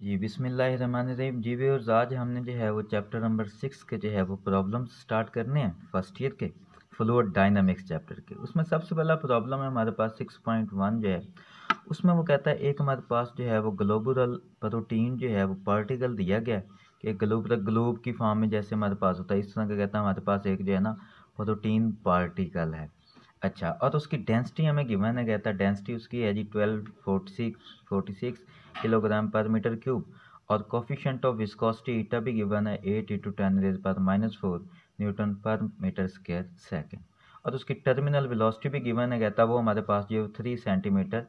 जी, बिस्मिल्लाहिर्रहमानिर्रहीम। जी व्यूअर्स आज हमने जो है वो चैप्टर नंबर सिक्स के जो है वो प्रॉब्लम्स स्टार्ट करने हैं, फ़र्स्ट ईयर के फ्लूड डायनामिक्स चैप्टर के। उसमें सबसे पहला प्रॉब्लम है हमारे पास सिक्स पॉइंट वन जो है, उसमें वो कहता है एक हमारे पास जो है वो ग्लोबुरल प्रोटीन जो है वो पार्टिकल दिया गया है, कि ग्लोबुरल ग्लोब की फॉर्म में जैसे हमारे पास होता है, इस तरह का कहता है हमारे पास एक जो है ना, प्रोटीन पार्टिकल है। अच्छा और उसकी डेंसिटी हमें गिवन है, कहता है डेंसिटी उसकी है जी twelve forty six forty six kilogram per metre cube और कोफिशेंट ऑफ़ विस्कोसिटी ईटा भी गिवन है eight into ten raise per minus four newton per metre square second और उसकी टर्मिनल वेलोसिटी भी गिवन है, कहता है वो हमारे पास जो थ्री सेंटीमीटर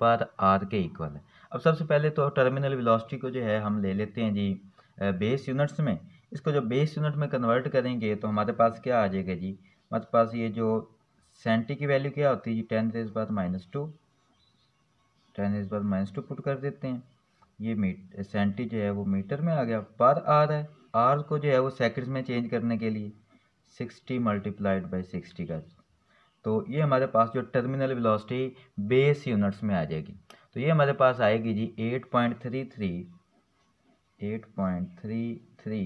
पर आर के इक्वल है। अब सबसे पहले तो टर्मिनल वेलोसिटी को जो है हम ले लेते हैं जी बेस यूनिट्स में। इसको जो बेस यूनिट में कन्वर्ट करेंगे तो हमारे पास क्या आ जाएगा जी? हमारे पास ये जो सेंटी की वैल्यू क्या होती है? जी टेन रेज बाद माइनस टू टेन इस बार माइनस टू पुट कर देते हैं। ये मीट सेंटी जो है वो मीटर में आ गया। पर आर है। आर को जो है वो सेकंड्स में चेंज करने के लिए सिक्सटी मल्टीप्लाइड बाई सिक्सटी का। तो ये हमारे पास जो टर्मिनल वेलोसिटी बेस यूनिट्स में आ जाएगी। तो ये हमारे पास आएगी जी eight point three three eight point three three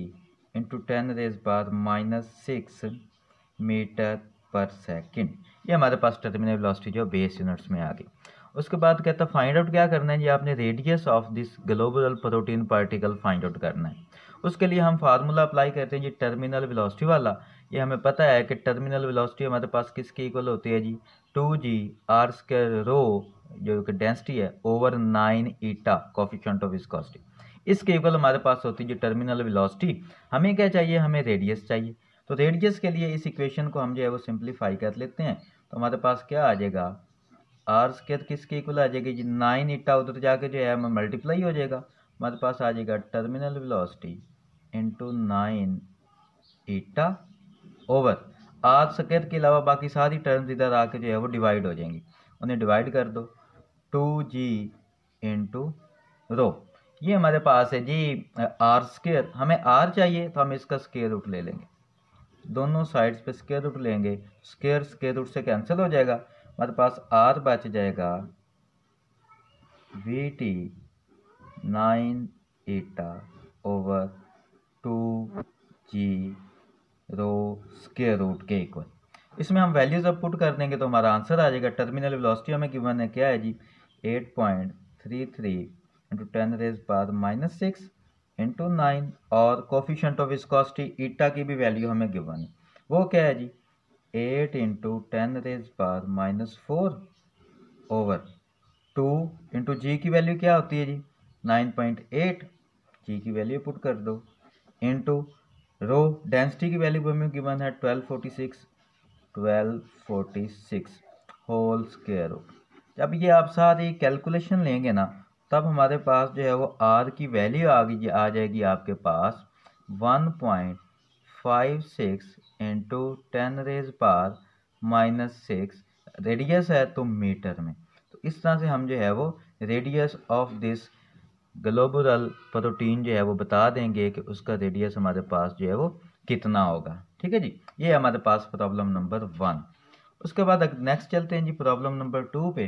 into ten raise बार minus six metre per second ये हमारे पास टर्मिनल वेलोसिटी जो बेस यूनिट्स में आ गई। उसके बाद कहता है फाइंड आउट क्या करना है? जी आपने radius of this global protein particle find out करना है। उसके लिए हम फार्मूला अप्लाई करते हैं जी टर्मिनल वेलोसिटी वाला। ये हमें पता है कि टर्मिनल वेलोसिटी हमारे पास किसके इक्वल होती है जी? Two g R square rho जो कि डेंसिटी है over nine eta coefficient of viscosity इसके इक्वल हमारे पास होती है जी टर्मिनल वेलोसिटी हमें क्या चाहिए? हमें रेडियस चाहिए। तो रेडियस के लिए इस इक्वेशन को हम जो है वो सिंप्लीफाई कर लेते हैं। तो हमारे पास क्या आ जाएगा? आर स्केयर किसके इक्वल आ जाएगी? जी, नाइन ईटा उधर जाके जो है हमें मल्टीप्लाई हो जाएगा। हमारे पास आ जाएगा terminal velocity into nine eta over R square के अलावा बाकी सारी टर्म्स इधर आके जो है वो डिवाइड हो जाएँगी। उन्हें डिवाइड कर दो। टू जी इंटू रो ये हमारे पास है जी, आर स्केयर हमें आर चाहिए तो हम इसका स्केयर रूट ले लेंगे। दोनों साइड्स पे स्केयर रूट लेंगे स्केयर स्केयर रूट से कैंसिल हो जाएगा, हमारे पास आर बच जाएगा। V T nine eta over two g rho square root के इक्वल इसमें हम वैल्यूज़ अब पुट कर देंगे तो हमारा आंसर आ जाएगा। टर्मिनल वेलोसिटी हमें गिवन है क्या है जी? Eight point three three into ten raise बाद माइनस सिक्स इंटू नाइन और कोफिशेंट ऑफ़ विस्कोसिटी ईटा की भी वैल्यू हमें गिवन है वो क्या है जी? एट इंटू टेन रेज पार minus four over two into g की वैल्यू क्या होती है जी? नाइन पॉइंट एट जी की वैल्यू पुट कर दो। इंटू रो डेंसिटी की वैल्यू हमें गिवन है twelve forty six twelve forty six whole square जब ये आप सारी कैलकुलेशन लेंगे ना तब हमारे पास जो है वो आर की वैल्यू आ गई आ जाएगी आपके पास one point five six into ten raise पार माइनस सिक्स रेडियस है तो मीटर में। तो इस तरह से हम जो है वो radius of this globular protein जो है वो बता देंगे कि उसका रेडियस हमारे पास जो है वो कितना होगा। ठीक है जी? ये हमारे पास प्रॉब्लम नंबर वन उसके बाद नेक्स्ट चलते हैं जी प्रॉब्लम नंबर टू पे।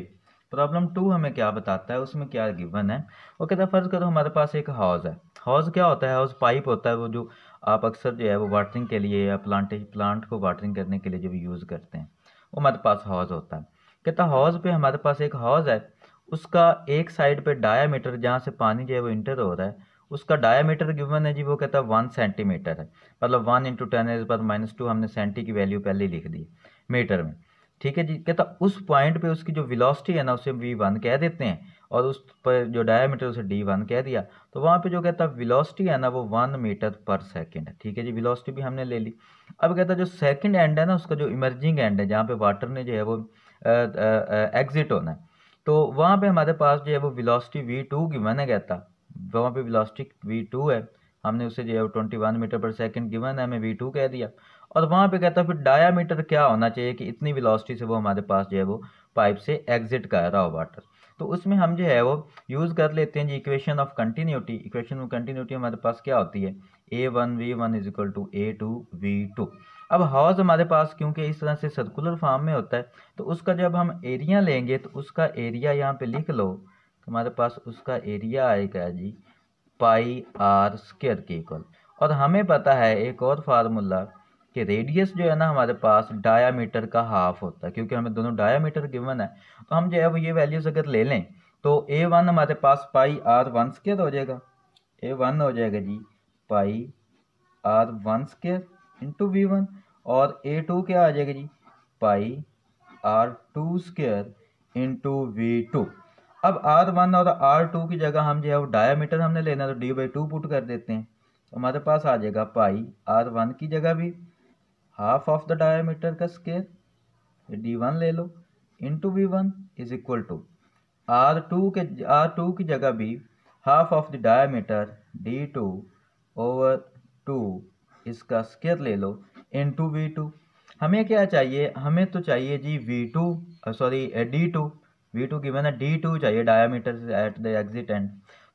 प्रॉब्लम टू हमें क्या बताता है, उसमें क्या गिवन है? वो कहता है, फ़र्ज़ करो हमारे पास एक हाउस है। हाउस क्या होता है? हाउस पाइप होता है, वो जो आप अक्सर जो है वो वाटरिंग के लिए या प्लांट प्लांट को वाटरिंग करने के लिए जो भी यूज़ करते हैं, वो हमारे पास हाउस होता है। कहता हाउस पे हमारे पास एक हाउस है, उसका एक साइड पे डायामीटर जहाँ से पानी जो है वो इंटर हो रहा है, उसका डायामीटर गिवन है जी, वो कहता है वन सेंटीमीटर है। मतलब वन इंटू टेन एज पर माइनस टू हमने सेंटी की वैल्यू पहले लिख दी मीटर में। ठीक है जी? कहता उस पॉइंट पे उसकी जो वेलोसिटी है ना, उसे वी वन कह देते हैं और उस पर जो डायमीटर उसे डी वन कह दिया। तो वहाँ पे जो कहता है वेलोसिटी है ना, वो वन मीटर पर सेकंड ठीक है जी? वेलोसिटी भी हमने ले ली। अब कहता जो सेकंड एंड है ना, उसका जो इमर्जिंग एंड है, जहाँ पे वाटर ने जो है वो एग्जिट होना है। तो वहाँ पे हमारे पास जो है वो वेलोसिटी वी टू गिवन है कहता। वहाँ पे वेलोसिटी वी टू है। हमने उसे जो है twenty one metre per second given है, हमें वी टू कह दिया। और वहाँ पे कहता है, फिर डायामीटर क्या होना चाहिए कि इतनी वेलोसिटी से वो हमारे पास जो है वो पाइप से एग्जिट कर रहा हो वाटर तो उसमें हम जो है वो यूज़ कर लेते हैं जी equation of continuity equation of continuity हमारे पास क्या होती है? A one V one is equal to A two V two अब हाउस हमारे पास क्योंकि इस तरह से सर्कुलर फॉर्म में होता है तो उसका जब हम एरिया लेंगे तो उसका एरिया यहाँ पे लिख लो तो हमारे पास उसका एरिया आएगा जी पाई आर स्केयर के इक्वल और हमें पता है एक और फार्मूला कि रेडियस जो है ना हमारे पास डायामीटर का हाफ़ होता है, क्योंकि हमें दोनों डायामीटर गिवन है तो हम जो है वो ये वैल्यूज़ अगर ले लें तो ए वन हमारे पास पाई आर वन स्केयर हो जाएगा। ए वन हो जाएगा जी pi R one square into V one और ए टू क्या आ जाएगा जी pi R two square into V two अब आर वन और आर टू की जगह हम जो है वो डायामीटर हमने लेना तो डी बाई टू पुट कर देते हैं। तो हमारे पास आ जाएगा पाई आर वन की जगह भी हाफ़ ऑफ़ द डायमीटर का स्केयर डी वन ले लो into V one is equal to R two के आर टू की जगह भी half of the diameter D two over two इसका स्केयर ले लो इंटू वी टू हमें क्या चाहिए? हमें तो चाहिए जी V two sorry D two V two given है डी टू चाहिए diameter at the exit end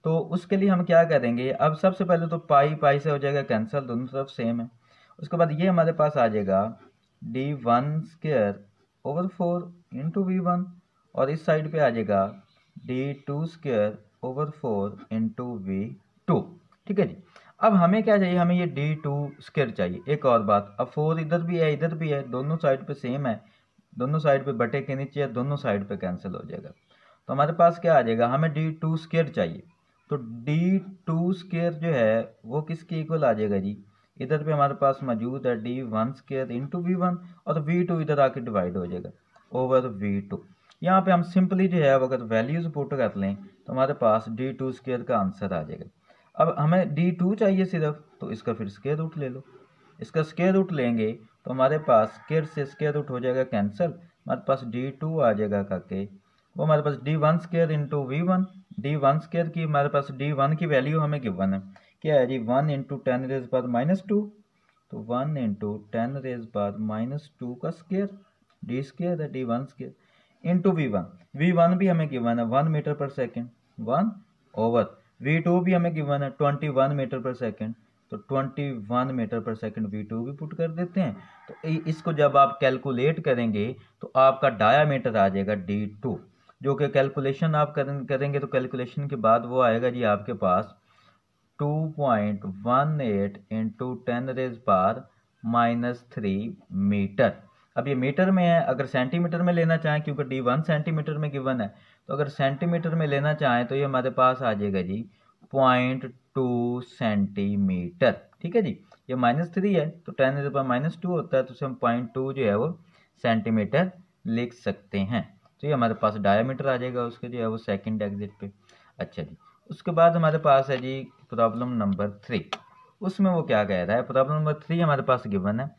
तो उसके लिए हम क्या करेंगे? अब सबसे पहले तो पाई पाई से हो जाएगा कैंसिल दोनों तरफ़ सेम है। उसके बाद ये हमारे पास आ जाएगा D one square over four into V one और इस साइड पे आ जाएगा D two square over four into V two ठीक है जी? अब हमें क्या चाहिए? हमें ये डी टू स्केयर चाहिए। एक और बात, अब फोर इधर भी है, इधर भी है, दोनों साइड पे सेम है, दोनों साइड पे बटे के नीचे है, दोनों साइड पे कैंसिल हो जाएगा। तो हमारे पास क्या आ जाएगा? हमें डी टू स्केयर चाहिए। तो डी टू स्केयर जो है, वो किसके इक्वल आ जाएगा जी? इधर पे हमारे पास मौजूद है D one square into V one और वी टू इधर आके डिवाइड हो जाएगा ओवर वी टू यहाँ पे हम सिंपली जो है अगर वैल्यूज़ पुट कर लें तो हमारे पास डी टू स्केयर का आंसर आ जाएगा। अब हमें डी टू चाहिए सिर्फ़ तो इसका फिर स्केयर रूट ले लो। इसका स्केयर रूट लेंगे तो हमारे पास स्केयर से स्केयर रूट हो जाएगा कैंसिल हमारे पास डी टू आ जाएगा करके वो हमारे पास d one square into v one d one square की हमारे पास डी वन की वैल्यू हमें गिवन है। क्या है जी? वन इंटू टेन रेज बाद माइनस टू तो वन इंटू टेन रेज बाद माइनस टू का स्केयर डी स्केयर है d one square into v one v one भी हमें गिवन है one metre per second one over v two भी हमें गिवन है twenty one metre per second तो twenty one metre per second v two भी put कर देते हैं। तो इसको जब आप कैलकुलेट करेंगे तो आपका डायामीटर आ जाएगा डी टू जो कि कैलकुलेशन आप करेंगे तो कैलकुलेशन के बाद वो आएगा जी आपके पास two point one eight into ten raise power minus three metre अब ये मीटर में है, अगर सेंटीमीटर में लेना चाहें, क्योंकि डी वन सेंटीमीटर में गिवन है तो अगर सेंटीमीटर में लेना चाहें तो ये हमारे पास आ जाएगा जी पॉइंट टू सेंटीमीटर ठीक है जी? ये माइनस थ्री है तो ten raise power minus two होता है तो उसे हम पॉइंट टू जो है वो सेंटीमीटर लिख सकते हैं। तो ये हमारे पास डायमीटर आ जाएगा, उसके जो है वो सेकेंड एग्जिट पे। अच्छा जी, उसके बाद हमारे पास है जी प्रॉब्लम नंबर थ्री उसमें वो क्या कह रहा है? प्रॉब्लम नंबर थ्री हमारे पास गिवन है।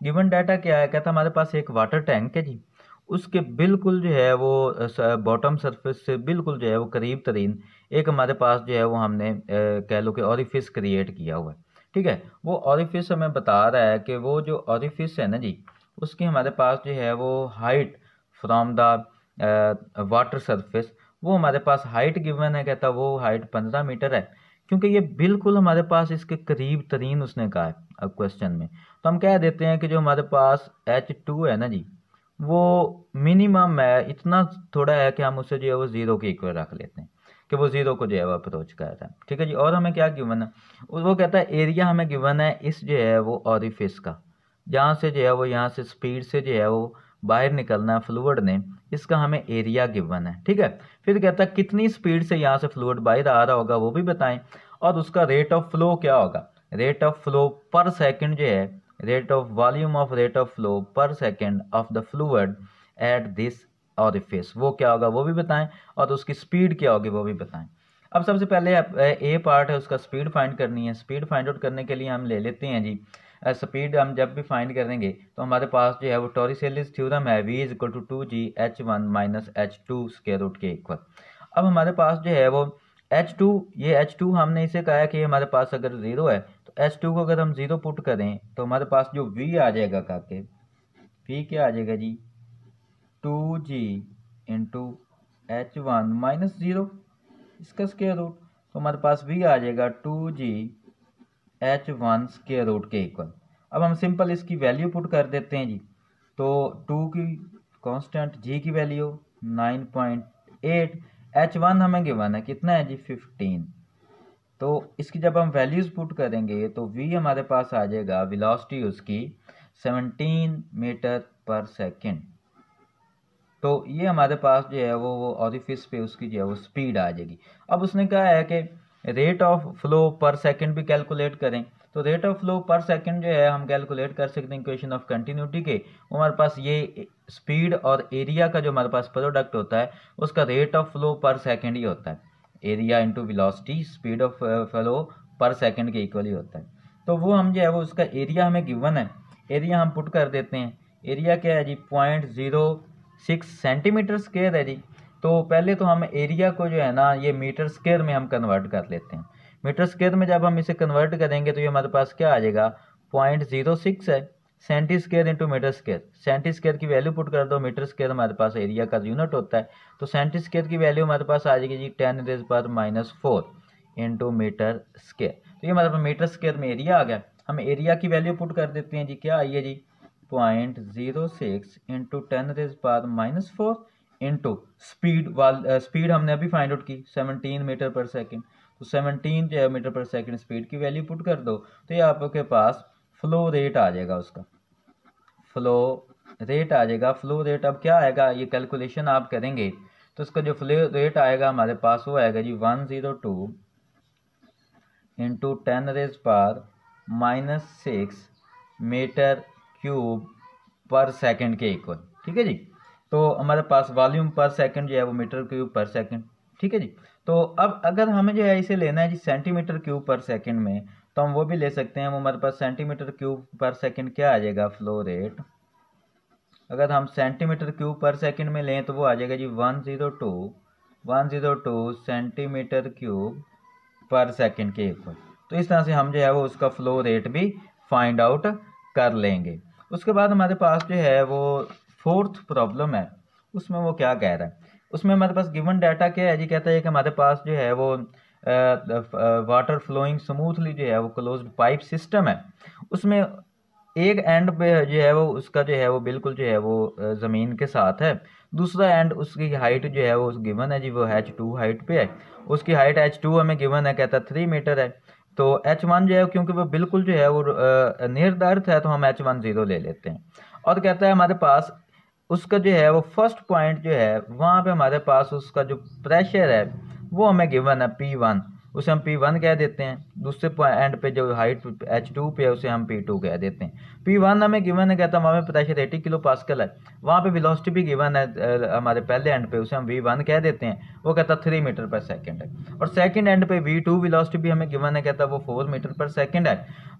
गिवन डाटा क्या है? कहता हमारे पास एक वाटर टैंक है जी। उसके बिल्कुल जो है वो बॉटम सरफेस से बिल्कुल जो है वो करीब तरीन एक हमारे पास जो है वो हमने कह लो कि ऑरिफिस क्रिएट किया हुआ है। ठीक है? वो ऑरिफिस हमें बता रहा है कि वो जो ऑरिफिस है ना जी, उसकी हमारे पास जो है वो height from the water surface वो हमारे पास हाइट गिवन है, कहता वो हाइट पंद्रह मीटर है। क्योंकि ये बिल्कुल हमारे पास इसके करीब तरीन उसने कहा है अब क्वेश्चन में। तो हम कह देते हैं कि जो हमारे पास एच टू है ना जी, वो मिनिमम है, इतना थोड़ा है कि हम उसे जो है वो ज़ीरो के इक्वल रख लेते हैं, कि वो ज़ीरो को जो है वो अप्रोच कर रहा है। ठीक है जी? और हमें क्या गिवन है? वो कहता है एरिया हमें गिवन है इस जो है वो ऑरिफिस का, जहाँ से जो है वो, यहाँ से स्पीड से जो है वो बाहर निकलना है फ्लूड ने, इसका हमें एरिया गिवन है, ठीक है? फिर कहता है, कितनी स्पीड से यहाँ से फ्लूड बाहर आ रहा होगा वो भी बताएँ। और उसका रेट ऑफ़ फ्लो क्या होगा? Rate of flow per second जो है rate of volume of rate of flow per second of the fluid at this orifice वो क्या होगा वो भी बताएँ। और उसकी स्पीड क्या होगी वो भी बताएँ। अब सबसे पहले ए पार्ट है, उसका स्पीड फाइंड करनी है। स्पीड फाइंड आउट करने के लिए हम ले लेते हैं जी। स्पीड हम जब भी फाइंड करेंगे तो हमारे पास जो है वो टोरिसेलिस थ्योरम है v is equal to two g h one minus h two square root के इक्वल अब हमारे पास जो है वो एच टू ये एच टू हमने इसे कहा कि हमारे पास अगर ज़ीरो है तो एच टू को अगर हम ज़ीरो पुट करें तो हमारे पास जो वी आ जाएगा काके वी क्या आ जाएगा जी? Two g into h one minus zero इसका स्केयर रूट तो हमारे पास वी आ जाएगा two g h one square root के इक्वल अब हम सिंपल इसकी वैल्यू पुट कर देते हैं जी। तो टू की कांस्टेंट जी की value nine point eight h one हमें गिवन है। कितना है जी? फिफ्टीन तो इसकी जब हम वैल्यूज़ पुट करेंगे तो वी हमारे पास आ जाएगा वेलोसिटी उसकी 17 मीटर पर सेकंड तो ये हमारे पास जो है वो वो ऑरिफिस पे उसकी जो है वो स्पीड आ जाएगी। अब उसने कहा है कि rate of flow per second भी कैलकुलेट करें। तो rate of flow per second जो है, हम कैलकुलेट कर सकते हैं इक्वेशन ऑफ़ कंटिन्यूटी के। हमारे पास ये स्पीड और एरिया का जो हमारे पास प्रोडक्ट होता है, उसका rate of flow per second ही होता है। Area into velocity speed of flow per second के इक्वल ही होता है। तो वो हम जो है, वो उसका एरिया हमें गिवन है। एरिया हम पुट कर देते हैं। एरिया क्या है जी? Point zero six centimetre square है जी। तो पहले तो हम एरिया को जो है ना, ये मीटर स्केयर में हम कन्वर्ट कर लेते हैं। मीटर स्केयर में जब हम इसे कन्वर्ट करेंगे तो ये हमारे पास क्या आ जाएगा? पॉइंट ज़ीरो सिक्स है। Centi square into metre square centi square की वैल्यू पुट कर दो मीटर स्केयर हमारे पास एरिया का यूनिट होता है। तो सेंटी स्केयर की वैल्यू हमारे पास आ जाएगी जी ten raise power minus four into metre square तो ये हमारे पास मीटर स्केयर में एरिया आ गया। हम एरिया की वैल्यू पुट कर देते हैं जी। क्या है जी? Point zero six into ten raise power minus four into speed वाल स्पीड हमने अभी फाइंड आउट की सेवनटीन मीटर पर सेकेंड तो सेवनटीन जो है मीटर पर सेकेंड स्पीड की वैल्यू पुट कर दो तो ये आपके पास फ्लो रेट आ जाएगा उसका। फ्लो रेट आ जाएगा। फ्लो रेट अब क्या आएगा? ये कैलकुलेशन आप करेंगे तो उसका जो फ्लो रेट आएगा हमारे पास वो आएगा जी one zero two into ten raise power minus six metre cube per second के इक्वल ठीक है जी? तो हमारे पास वॉल्यूम पर सेकंड जो है वो मीटर क्यूब पर सेकंड ठीक है जी? तो अब अगर हमें जो है इसे लेना है जी सेंटीमीटर क्यूब पर सेकंड में तो हम वो भी ले सकते हैं। वो हमारे पास सेंटीमीटर क्यूब पर सेकंड क्या आ जाएगा? फ्लो रेट अगर हम सेंटीमीटर क्यूब पर सेकंड में लें तो वो आ जाएगा जी one zero two one zero two centimetre cube per second के इक्वल तो इस तरह से हम जो है वो उसका फ्लो रेट भी फाइंड आउट कर लेंगे। उसके बाद हमारे पास जो है वो फोर्थ प्रॉब्लम है, उसमें वो क्या कह रहा है? उसमें हमारे पास गिवन डाटा क्या है जी? कहता है कि हमारे पास जो है वो वाटर फ्लोइंग स्मूथली जो है वो क्लोज पाइप सिस्टम है। उसमें एक एंड पे जो है वो, उसका जो है वो बिल्कुल जो है वो ज़मीन के साथ है। दूसरा एंड उसकी हाइट जो है वो गिवन है जी, वो एच टू हाइट पे है। उसकी हाइट एच टू हमें गिवन है, कहता है थ्री मीटर है। तो एच वन जो है क्योंकि वो बिल्कुल जो है वो निर्धारित है तो हम एच वन ज़ीरो ले लेते हैं। और कहता है हमारे पास उसका जो है, वो फ़र्स्ट पॉइंट जो है, वहाँ पे हमारे पास उसका जो प्रेशर है, वो हमें गिवन है पी वन उसे हम पी वन कह देते हैं। दूसरे एंड पे जो हाइट एच टू पे है, उसे हम पी टू कह देते हैं। पी वन हमें गिवन है, कहता है हमें प्रेशर एटी किलो पास्कल है। वहाँ पे वेलोसिटी भी गिवन है हमारे पहले एंड पे, उसे हम वी वन कह देते हैं। वो कहता है थ्री मीटर पर सेकेंड है। और सेकेंड एंड पे वी टू वेलोसिटी भी हमें गिवन है, कहता है, वो फोर मीटर पर सेकेंड है।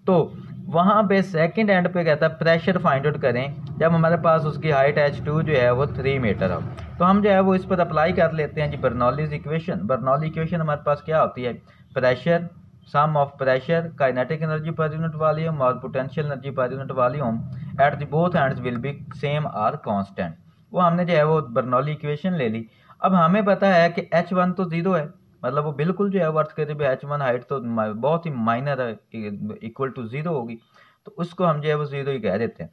तो वहाँ पे सेकेंड एंड पे कहता है प्रेशर फाइंड आउट करें। जब हमारे पास उसकी हाइट एच टू जो है, वो थ्री मीटर हो। तो हम जो है वो इस पर अप्लाई कर लेते हैं जी बर्नौलीज इक्वेशन बर्नौली इक्वेशन हमारे पास क्या होती है? Pressure sum of pressure kinetic energy per unit volume और potential energy per unit volume at the both ends will be same or constant वो हमने जो है वो बर्नौली इक्वेशन ले ली। अब हमें पता है कि एच वन तो ज़ीरो है। मतलब वो बिल्कुल जो है वो अर्थ करीब एच वन हाइट तो बहुत ही माइनर है इक्वल टू ज़ीरो होगी। तो उसको हम जो है वो ज़ीरो ही कह देते हैं।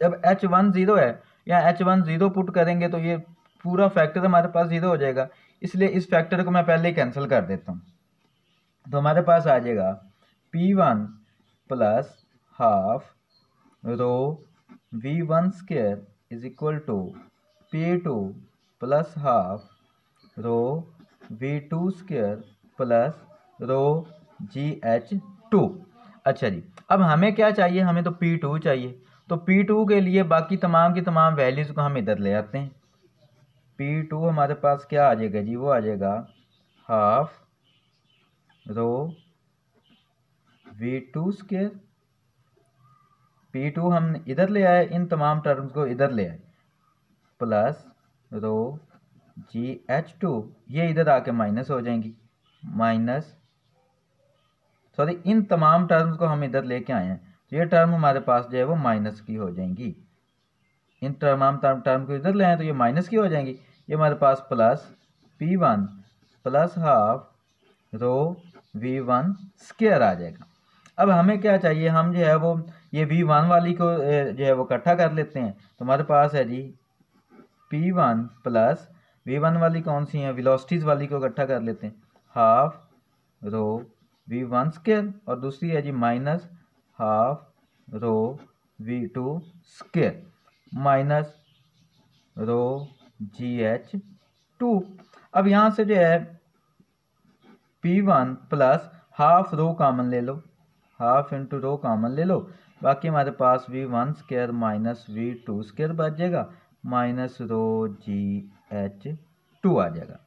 जब एच वन ज़ीरो है या एच वन ज़ीरो पुट करेंगे तो ये पूरा फैक्टर हमारे पास ज़ीरो हो जाएगा। इसलिए इस फैक्टर को मैं पहले ही कैंसिल कर देता हूँ। तो हमारे पास आ जाएगा p one plus half rho v one square is equal to p two plus half rho v two square plus rho g h two अच्छा जी, अब हमें क्या चाहिए? हमें तो पी टू चाहिए। तो पी टू के लिए बाकी तमाम की तमाम वैल्यूज़ को हम इधर ले आते हैं। पी टू हमारे पास क्या आ जाएगा जी? वो आ जाएगा half rho v two square p two हम इधर ले आए, इन तमाम टर्म्स को इधर ले आए। Plus rho g h two ये इधर आके माइनस हो जाएँगी। माइनस सॉरी इन तमाम टर्म्स को हम इधर लेके आए हैं। तो ये टर्म हमारे पास जो है वो माइनस की हो जाएँगी। इन टर्म टर्म को इधर ले आए तो ये माइनस की हो जाएँगी। ये हमारे पास plus p one plus half rho v one square आ जाएगा। अब हमें क्या चाहिए? हम जो है वो, ये वी वन वाली को जो है वो इकट्ठा कर लेते हैं। तो हमारे पास है जी p one plus v one वाली कौन सी है? वेलोसिटीज़ वाली को इकट्ठा कर लेते हैं। Half rho v one square और दूसरी है जी minus half rho v two square minus rho g h two अब यहाँ से जो है p one plus half rho common ले लो। हाफ़ इंटू रो कॉमन ले लो। बाकी हमारे पास v one square minus v two square बच जाएगा। Minus rho g h two आ जाएगा।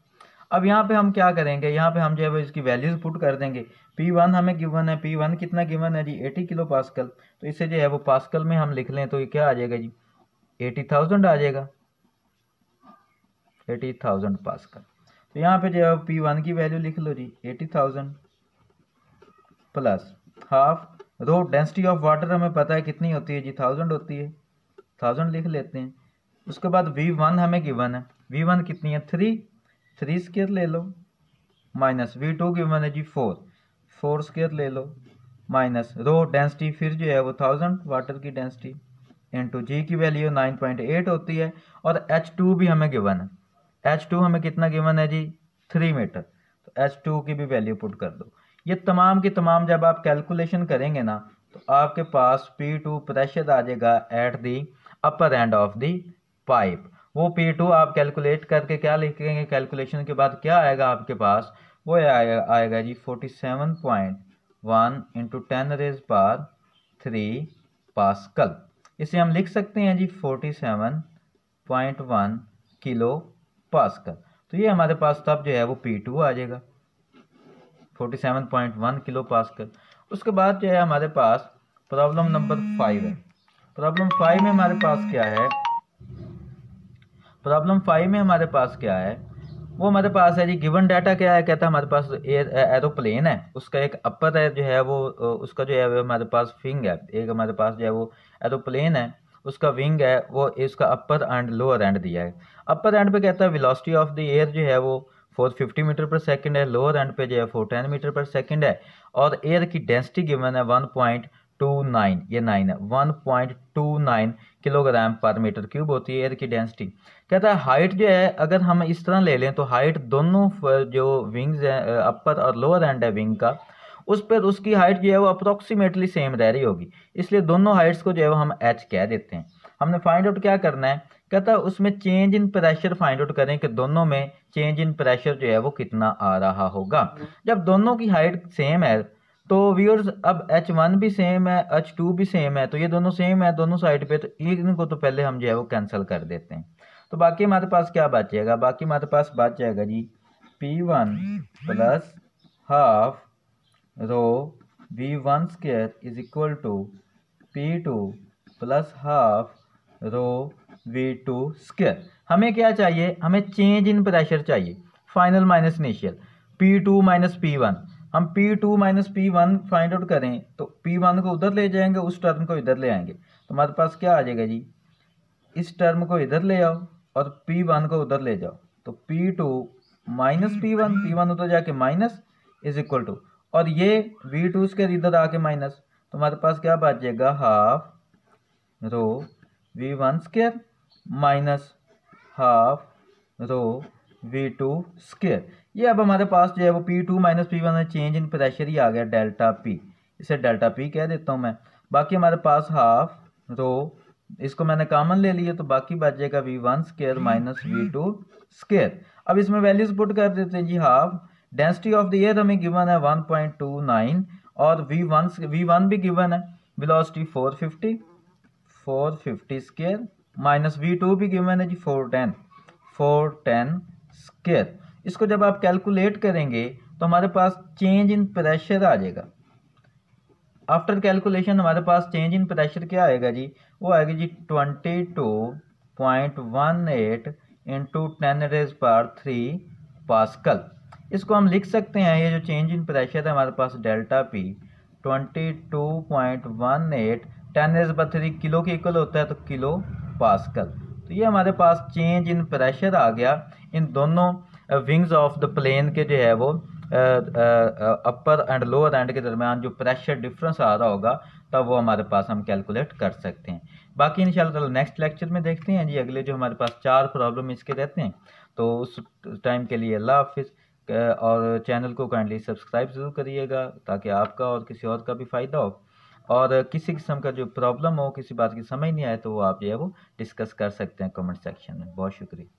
अब यहाँ पे हम क्या करेंगे? यहाँ पे हम जो है इसकी वैल्यूज़ पुट कर देंगे। पी वन हमें गिवन है। पी वन कितना गिवन है जी? Eighty kilo pascal. तो इसे जो है वो पास्कल में हम लिख लें तो ये क्या आ जाएगा जी? एटी थाउज़ेंड आ जाएगा। Eighty thousand pascal. तो यहाँ पे जो है पी वन की वैल्यू लिख लो जी। Eighty thousand plus half rho density of water हमें पता है कितनी होती है जी? थाउज़ेंड होती है। थाउज़ेंड लिख लेते हैं। उसके बाद वी वन हमें गिवन है। वी वन कितनी है? थ्री थ्री स्केयर ले लो, माइनस वी टू गिवन है जी फोर फोर स्केयर ले लो, माइनस रो डेंसिटी, फिर जो है वो थाउज़ेंड वाटर की डेंसिटी इंटू जी की वैल्यू नाइन पॉइंट एट होती है, और एच टू भी हमें गिवन है। एच टू हमें कितना गिवन है जी? थ्री मीटर तो एच टू की भी वैल्यू पुट कर दो। ये तमाम की तमाम जब आप कैलकुलेशन करेंगे ना तो आपके पास पी टू प्रेशर आ जाएगा at the upper end of the pipe वो पी टू आप कैलकुलेट करके क्या लिखेंगे कैलकुलेशन के बाद क्या आएगा आपके पास? वो आएगा आएगा जी forty seven point one into ten raise power three pascal इसे हम लिख सकते हैं जी forty seven point one kilo pascal तो ये हमारे पास तब जो है वो पी टू आ जाएगा। Forty seven point one kilo pascal उसके बाद जो है हमारे पास प्रॉब्लम नंबर फाइव है। प्रॉब्लम फाइव में हमारे पास क्या है? प्रॉब्लम फाइव में हमारे पास क्या है? वो हमारे पास है जी गिवन डाटा क्या है? कहता है हमारे पास एयर एरोप्लेन है। उसका एक अपर है जो है वो उसका जो है वो हमारे पास फिंग है। एक हमारे पास जो है वो एरोप्लेन है। उसका विंग है, वो इसका अपर एंड लोअर एंड दिया है। अपर एंड पे कहता है वेलोसिटी ऑफ़ द एयर जो है वो four fifty metre per second है। लोअर एंड पे जो है four ten metre per second है। और एयर की डेंसिटी गिवन है वन पॉइंट टू नाइन ये नाइन है। One point two nine kilogram per metre cube होती है एयर की डेंसिटी कहता है हाइट जो है, अगर हम इस तरह ले लें तो हाइट दोनों जो विंग्स हैं अपर और लोअर एंड है विंग का, उस पर उसकी हाइट जो है वो अप्रोक्सीमेटली सेम रह रही होगी। इसलिए दोनों हाइट्स को जो है वो हम एच कह देते हैं। हमने फाइंड आउट क्या करना है? कहता है, उसमें change in pressure find out करें कि दोनों में चेंज इन प्रेशर जो है वो कितना आ रहा होगा। जब दोनों की हाइट सेम है तो व्यूअर्स अब एच वन भी सेम है एच टू भी सेम है तो ये दोनों सेम है, दोनों साइड पे तो इनको तो पहले हम जो है वो कैंसिल कर देते हैं। तो बाकी हमारे पास क्या बच जाएगा? बाकी हमारे पास बच जाएगा जी p one plus half rho v one square is equal to p two plus half rho v two square हमें क्या चाहिए? हमें चेंज इन प्रेशर चाहिए final minus initial p two minus p one हम p two minus p one find out करें तो P one को उधर ले जाएँगे उस टर्म को इधर ले आएँगे। तो हमारे पास क्या आ जाएगा जी? इस टर्म को इधर ले आओ और पी वन को उधर ले जाओ। तो p two minus p one p one उधर जाके माइनस इज़ इक्वल टू और ये वी टू इसके इधर आके माइनस तो हमारे पास क्या बच जाएगा? Half rho v one square minus half rho v two square ये अब हमारे पास जो है वो p two minus p one change in pressure ही आ गया डेल्टा पी इसे डेल्टा पी कह देता हूँ मैं। बाकी हमारे पास हाफ़ रो इसको मैंने कॉमन ले लिया तो बाकी बच जाएगा v one square minus v two square अब इसमें वैल्यूज़ पुट कर देते हैं जी half density of the air हमें गिवन है वन पॉइंट टू नाइन और वी वन वी वन भी गिवन है। Velocity four fifty four fifty square minus v two भी गिवन है जी four ten four ten square इसको जब आप कैलकुलेट करेंगे तो हमारे पास चेंज इन प्रेशर आ जाएगा। आफ्टर कैलकुलेशन हमारे पास चेंज इन प्रेशर क्या आएगा जी? वो आएगा जी twenty two point one eight into ten raise power three pascal इसको हम लिख सकते हैं, ये जो चेंज इन प्रेशर है हमारे पास delta p twenty two point one eight ten raise power three kilo के इक्वल होता है तो किलो पास्कल तो ये हमारे पास चेंज इन प्रेशर आ गया। इन दोनों विंग्स ऑफ़ द प्लेन के जो है वो अपर एंड लोअर एंड के दरमियान जो प्रेशर डिफरेंस आ रहा होगा, तब वो हमारे पास हम कैलकुलेट कर सकते हैं। बाकी इंशाल्लाह नेक्स्ट लेक्चर में देखते हैं जी, अगले जो हमारे पास चार प्रॉब्लम इसके रहते हैं तो उस टाइम के लिए अल्लाह हाफिज़ और चैनल को काइंडली सब्सक्राइब ज़रूर करिएगा, ताकि आपका और किसी और का भी फ़ायदा हो। और किसी किस्म का जो प्रॉब्लम हो, किसी बात की समझ नहीं आए तो वो आप जो है वो डिस्कस कर सकते हैं कमेंट सेक्शन में। बहुत शुक्रिया।